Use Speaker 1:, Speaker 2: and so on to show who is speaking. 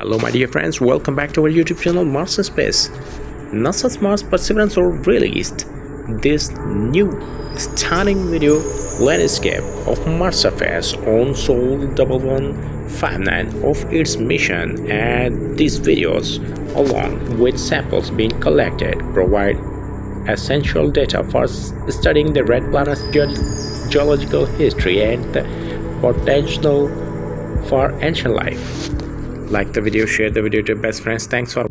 Speaker 1: Hello my dear friends, welcome back to our YouTube channel Mars in Space. NASA's Mars Perseverance rover released. This new stunning video landscape of Mars surface on Sol 1159 of its mission. And these videos along with samples being collected provide essential data for studying the red planet's ge geological history and the potential for ancient life like the video share the video to your best friends. Thanks for